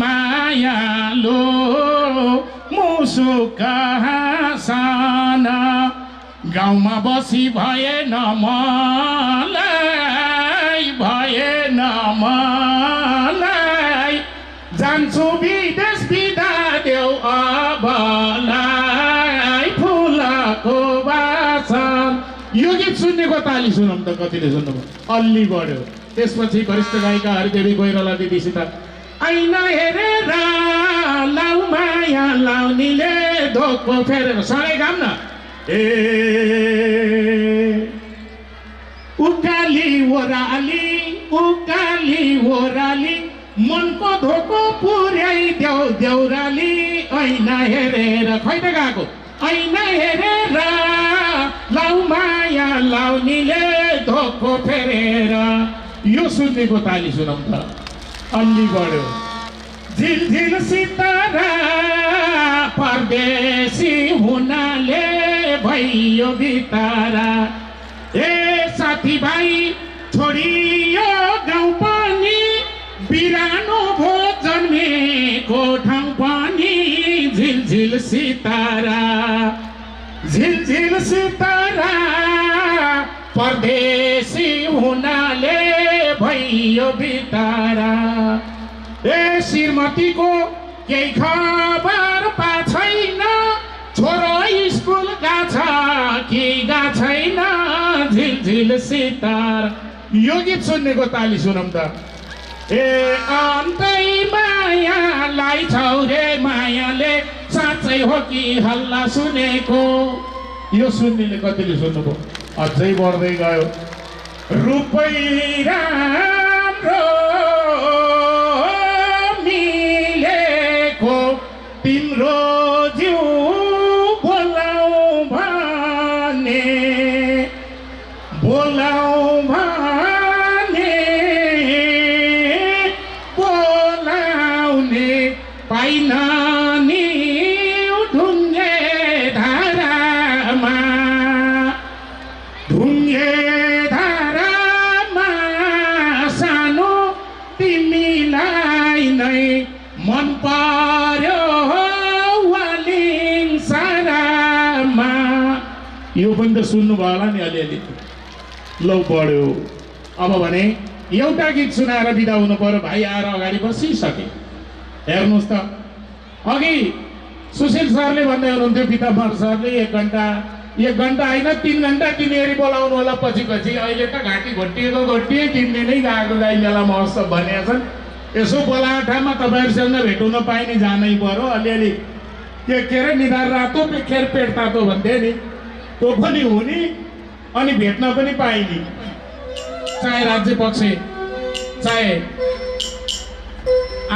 मायालो मुसुक साना गाउँमा बसी भएन मलाई भएन मलाई जान्छु विदेश बिदा देऊ अबलाई फुलको बासन यो गीत सुन्नेको ताली सुनौँ त कतिले सुन्नुभयो अल्ली बढ्यो त्यसपछि वरिष्ठ गायिका हरिदेवी कोइराला दिदीसित ऐना हेरेर लाउ माया लाउनीले धोको फेरेर सँगै गाम न। ए उकाली ओराली उकाली ओराली मनको धोको पुर्याइ देउ देउराली ऐना हेरेर। खै त गएको? ऐना हेरेर लाउ माया लाउनीले धोको फेरेर यो सुन्नेको ताली सुनौँ त। अल्ली बढ्यो झिलझिल सितारा परदेशी हुनाले भइयो बितारा। ए साथीभाइ छोडियो गाउँ पनि बिरानो भो जन्मेको ठाउँ पनि झिलझिल सितारा। झिलझिल सितारा परदेशी हुनाले बितारा ए श्रीमतीको केही खबर पा छैन। छोरो स्कुल गएको कि गएको छैन। झिलझिल सितार। यो गीत सुन्नेको ताली सुनौँ त। ए अन्तै मायालाई छौरे मायाले। साँच्चै हो कि हल्ला सुनेको? यो सुन्नेले कतिले सुन्नुभयो? अझै बढ्दै गयो। रूपै राम्रो मिलेको तिम्रो जिउ सुन्नुभयो होला नि अलिअलि। लौ बढ्यो। अब भने एउटा गीत सुनाएर बिदा हुनु पर्यो। भाइ आएर अगाडि बसिसके। हेर्नुहोस् त। अघि सुशील सरले भन्दै हुनुहुन्थ्यो पिताम्बर सरले एक घन्टा एक घन्टा होइन तिन घन्टा तिनीहरू बोलाउनु होला पछि पछि अहिले त घाँटी घोटिएको घोटिए तिन दिनै गएको गाई मेला महोत्सव भनेका छन्। यसो बोलाएको ठाउँमा तपाईँहरूसँग भेट हुन पाइने जानै पर्यो। अलिअलि के के अरे निधार रातो खेर पेट तातो भन्थे नि। त्यो पनि हुने अनि भेट्न पनि पाइने। चाहे राज्य पक्ष चाहे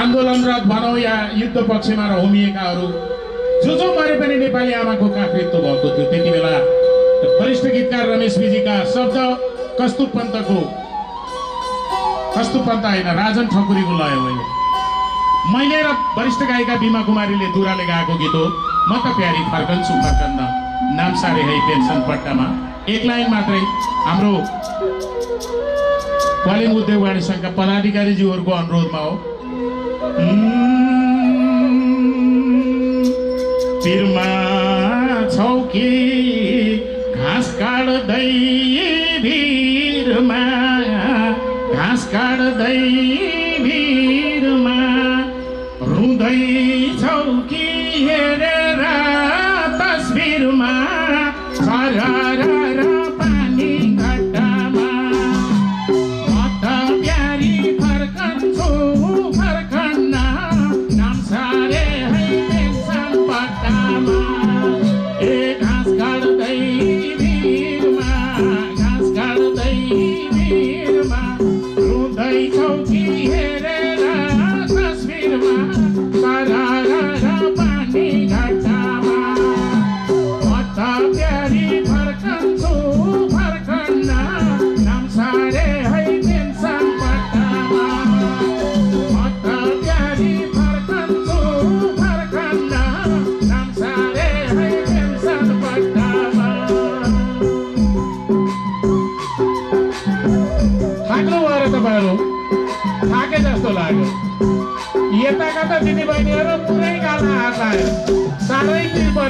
आन्दोलनरत भनौँ या युद्ध पक्षमा र होमिएकाहरू जो जो मरे पनि नेपाली आमाको काकृत्व भएको थियो। त्यति बेला वरिष्ठ गीतकार रमेश विजीका शब्द कस्तुप पन्तको कस्तुप पन्त होइन राजन ठकुरीको लय यो। मैले र वरिष्ठ गायिका बिमा कुमारीले दुराले गाएको गीत हो। म त प्यारी फर्कन्छु फर्कन्न। नाम सारे है पेन्सन पट्टामा। एक लाइन मात्रै हाम्रो कलिङ उद्योग वाणिज्य सङ्घका पदाधिकारीज्यूहरूको अनुरोधमा हो। पिरमा छौ कि घाँस काट्दै भिरमा घाँस काट्दै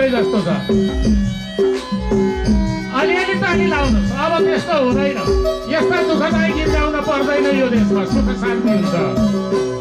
सबै जस्तो छ। अलिअलि पानी लाउनुहोस्। अब त्यस्तो हुँदैन। यस्ता दुःखदायी गीत गाउन पर्दैन यो देशमा। सुख शान्ति हुन्छ।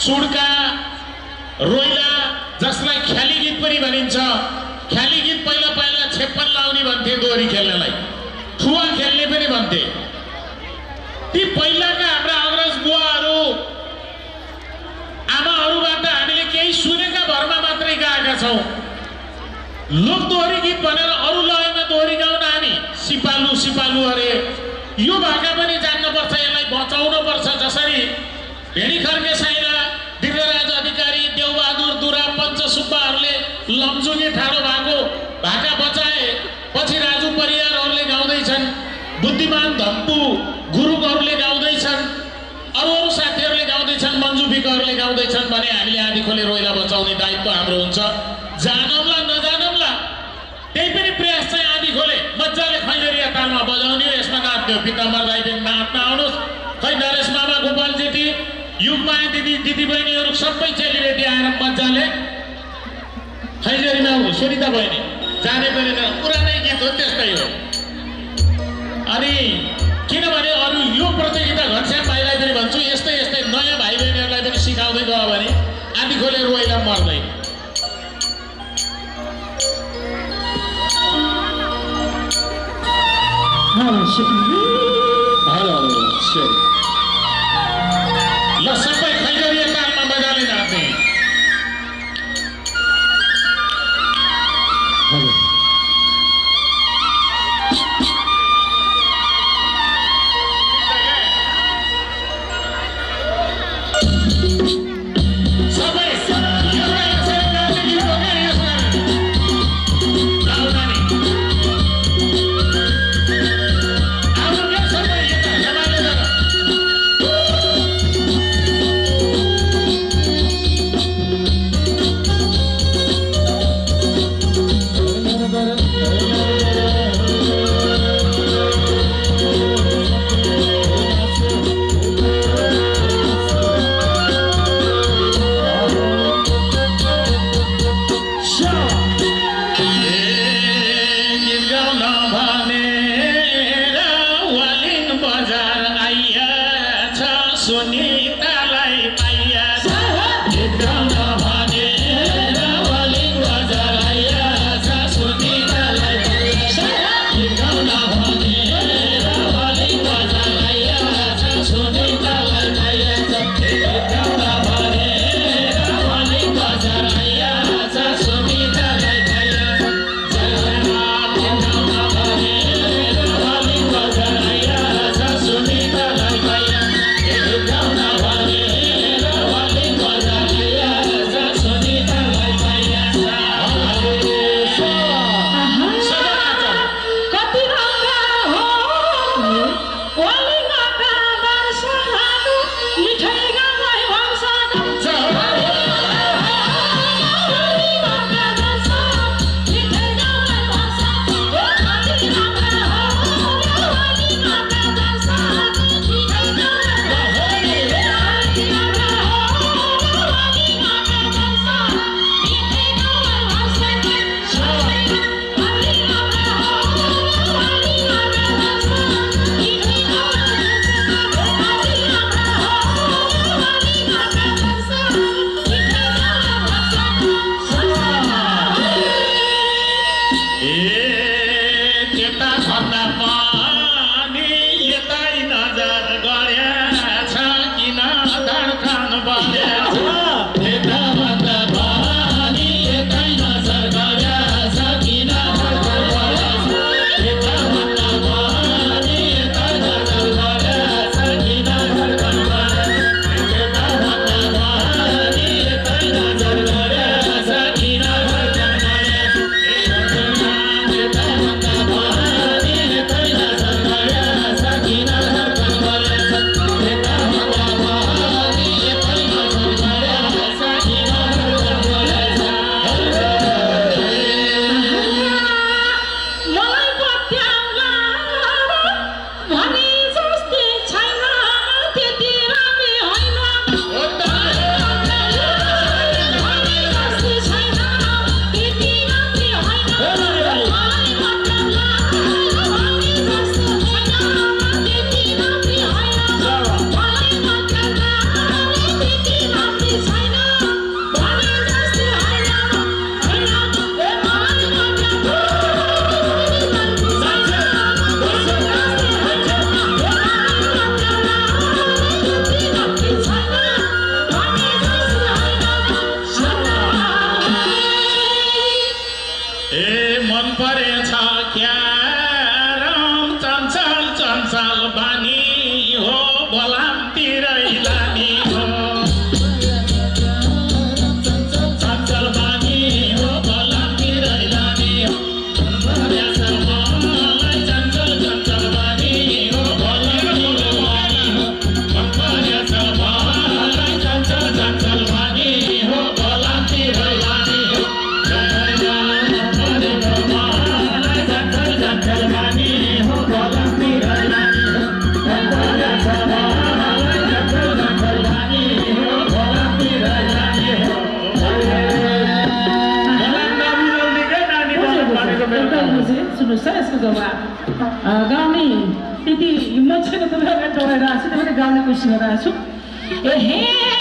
सुड्का रोइला जसलाई ख्याली गीत पनि भनिन्छ। ख्याली गीत पहिला पहिला छेप्पन लाउने भन्थे दोहोरी खेल्नलाई। ठुवा खेल्ने पनि भन्थे। ती पहिलाका हाम्रा अग्रज बुवाहरू आमाहरूबाट हामीले केही सुनेका भरमा मात्रै गाएका छौँ। लोक दोहोरी गीत भनेर अरू लयमा दोहोरी गाउन हामी सिपालु सिपालु अरे। यो भाका पनि जान्नुपर्छ यसलाई बचाउनुपर्छ जसरी भेडी खर्के साइला दिव्यराज अधिकारी देवबहादुर दुरा पञ्च सुब्बाहरूले लम्चुङ्गे ठाडो भएको भाका बचाए पछि राजु परियारहरूले गाउँदैछन् बुद्धिमान धम्पु गुरुङहरूले गाउँदैछन् अरू अरू साथीहरूले गाउँदैछन् मन्जु विकहरूले गाउँदैछन् भने हामीले आधी खोले रोइला बचाउने दायित्व हाम्रो हुन्छ। जानौँला नजानौँला त्यही पनि प्रयास चाहिँ आधी खोले। मजाले खैजरिया तालमा बजाउने हो यसमा नाच्ने हो पिताम्बर पनि नाच्न आउनुहोस्। खै नरेश मामा गोपाल जेठी युगमाया दिदी दिदी बहिनीहरू सबै चेलीबेटी आएर मजाले खैजरीमा सुनिता बहिनी जाने पनि पुरानै गीत हो त्यस्तै हो। अनि किनभने अरू यो प्रतियोगिता घनश्याम भाइलाई पनि भन्छु यस्तै यस्तै नयाँ भाइ बहिनीहरूलाई पनि सिकाउँदै गयो भने आदि खोले रोइला मर्दैन ल Wow. परेछ क्यारम चञ्चल चञ्चल बानी मुझे सुन्नुहोस् है यसको जवाब गाउने हिम्मत छैन तपाईँहरू डराइरहेको छु तपाईँले गाउने कोसिस गरिरहेको छु ए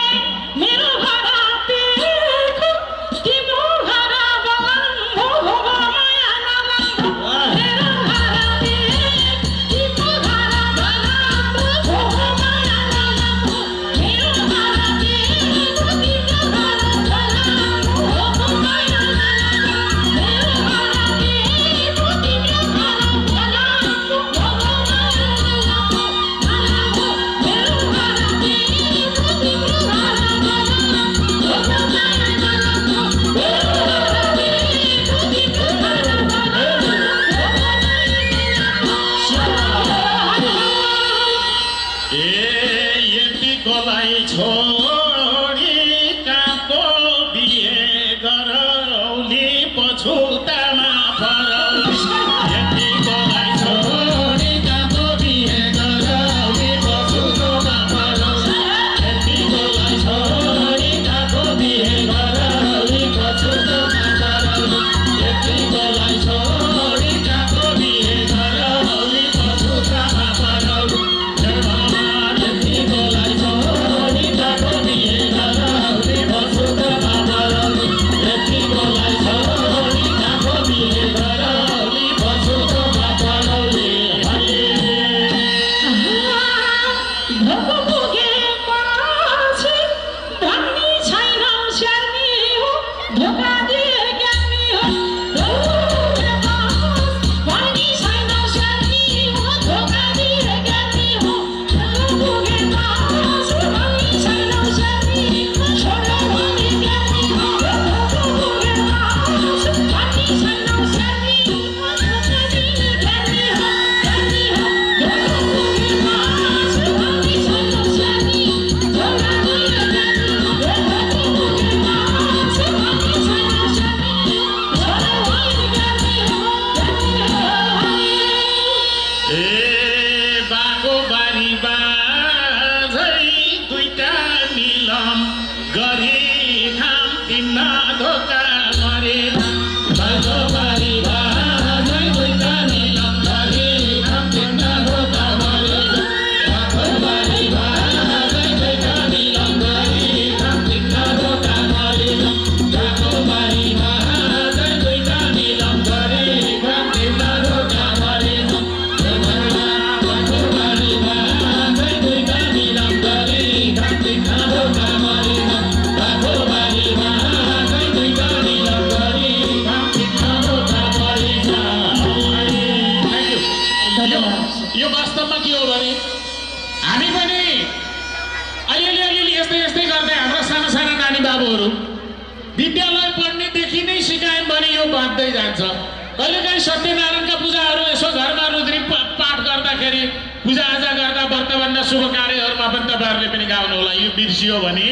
गर्दाखेरि पूजाआजा गर्दा व्रतबन्ध शुभ कार्यहरूमा पनि तपाईँहरूले पनि गाउनु होला। यो बिर्सियो भने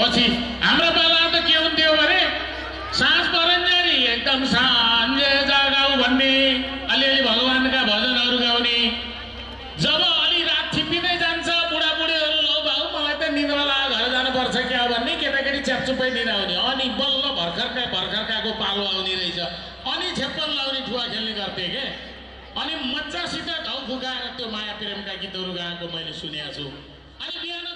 पछि हाम्रो बेलामा त के हुन्थ्यो भने साँझ परन्जारी एकदम साँझे जागाउ भन्ने अलिअलि भगवान्का भजनहरू गाउने। जब अलि रात छिप्पिँदै जान्छ बुढाबुढीहरू लौ भाउ मलाई त निद्रा लाग्यो घर जानुपर्छ क्या? भन्ने केटाकेटी च्यापचुपै लिन आउने अनि बल्ल भर्खरका भर्खरकाको पालो आउने रहेछ। अनि छेप्पन लाउने ठुवा खेल्ने गर्थे के? अनि मजासित घाउ फुकाएर त्यो माया प्रेमका गीतहरू गाएको मैले सुनेको छु। अनि बिहान